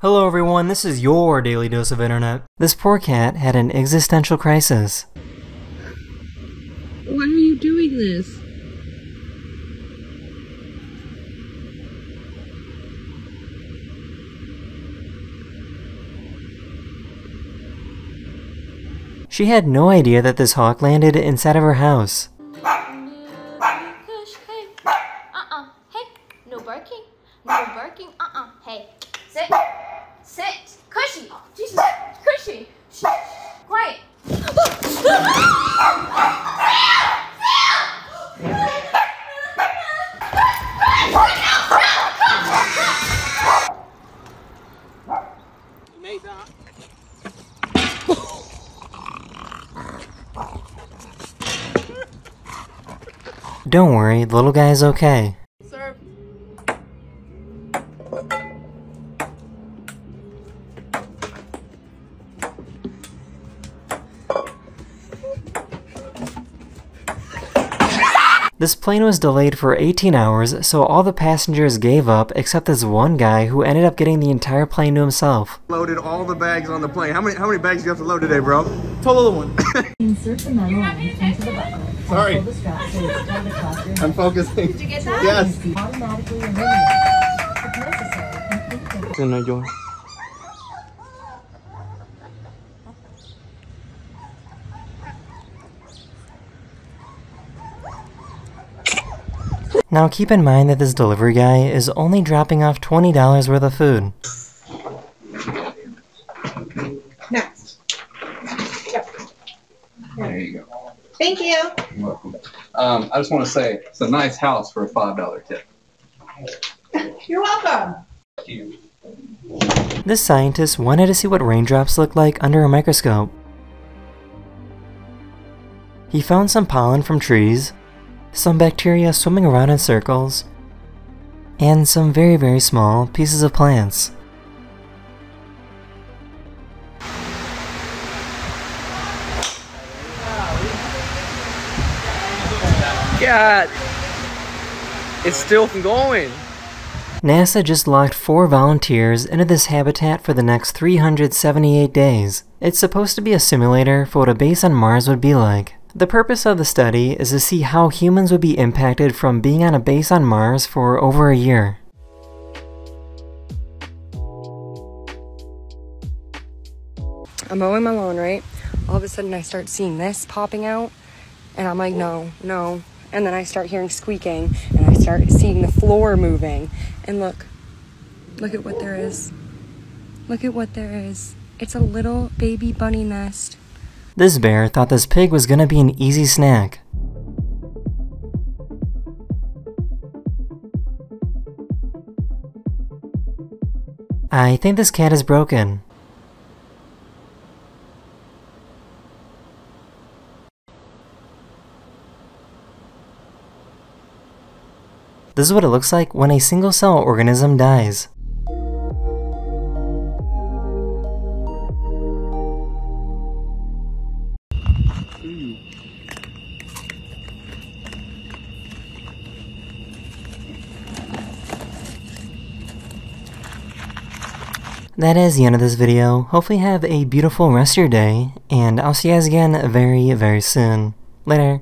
Hello everyone, this is your daily dose of internet. This poor cat had an existential crisis. Why are you doing this? She had no idea that this hawk landed inside of her house. Hey. No barking. No barking. Uh-uh. Hey. Sit. Sit. Cushy. Jesus. Cushy. Shh. Quiet. Don't worry, the little guy's okay. Sir. This plane was delayed for 18 hours, so all the passengers gave up except this one guy who ended up getting the entire plane to himself. Loaded all the bags on the plane. How many how many bags do you have to load today, bro? Total of one. Insert the metal end into the buckle. Sorry. Pull the strap so it's tight across your I'm focusing. Did you get that? Yes. Be automatically eliminated. If necessary, Now keep in mind that this delivery guy is only dropping off $20 worth of food. Next. There you go. Thank you. You're welcome. Um, I just want to say it's a nice house for a five dollar tip. You're welcome. Thank you. This scientist wanted to see what raindrops look like under a microscope. He found some pollen from trees, some bacteria swimming around in circles, and some very very small pieces of plants. God. It's still going. NASA just locked four volunteers into this habitat for the next 378 days. It's supposed to be a simulator for what a base on Mars would be like. The purpose of the study is to see how humans would be impacted from being on a base on Mars for over a year. I'm mowing my lawn, right? All of a sudden, I start seeing this popping out, and I'm like, no, no. And then I start hearing squeaking, and I start seeing the floor moving. And look, look at what there is. Look at what there is. It's a little baby bunny nest. This bear thought this pig was gonna be an easy snack. I think this cat is broken. This is what it looks like when a single cell organism dies. That is the end of this video. Hopefully have a beautiful rest of your day, and I'll see you guys again very, very soon. Later.